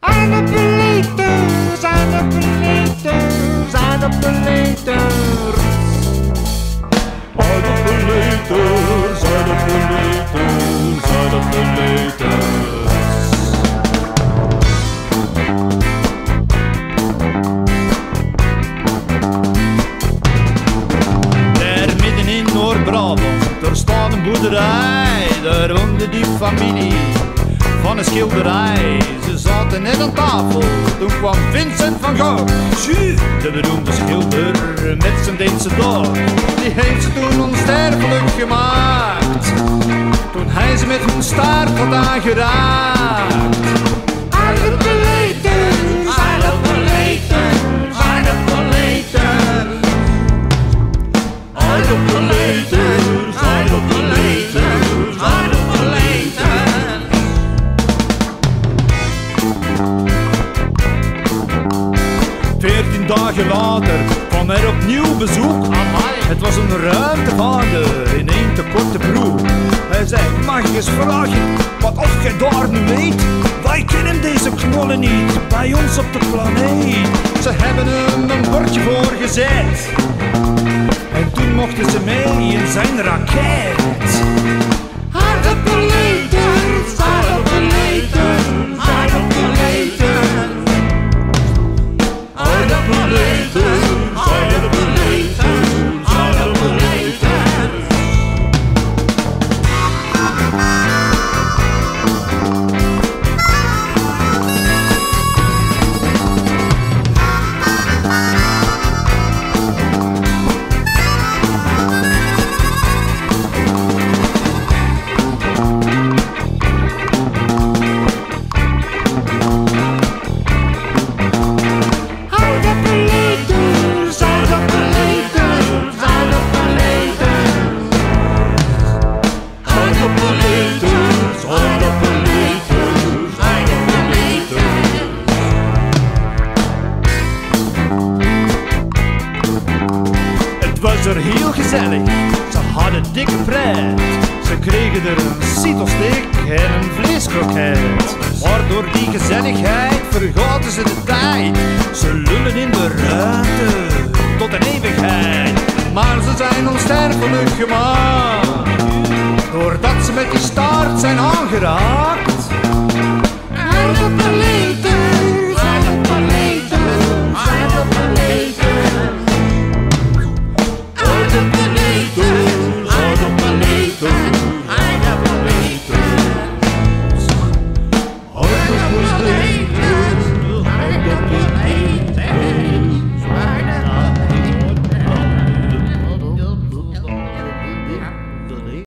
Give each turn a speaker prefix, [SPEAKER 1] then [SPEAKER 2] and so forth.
[SPEAKER 1] Aardappelleters, aardappelleters, aardappelleters.
[SPEAKER 2] Aardappelleters, aardappelleters, aardappelleters. Daar midden in Noord-Brabant, daar staat een boerderij. Daar woonde die familie van een schilderij. Ze zaten net aan tafel, toen kwam Vincent van Gogh. De beroemde schilder met zijn Deense dog. Die heeft ze toen onsterfelijk gemaakt. Toen hij ze met hun staart had aangeraakt.
[SPEAKER 1] Aardappelleters, aardappelleters, aardappelleters.
[SPEAKER 2] Aardappelleters, aardappelleters, dagen later kwam er opnieuw bezoek. Het was een ruimtevaarder in één te korte broek. Hij zei, mag ik eens vragen wat of gij daar nu weet? Wij kennen deze knollen niet bij ons op de planeet. Ze hebben hem een bordje voor gezet. En toen mochten ze mee in zijn raket. Was er heel gezellig, ze hadden dikke pret. Ze kregen er een sietelsteek en een vleeskroket. Maar door die gezelligheid vergaten ze de tijd. Ze lullen in de ruimte tot een eeuwigheid. Maar ze zijn onsterfelijk gemaakt. Doordat ze met die staart zijn aangeraakt.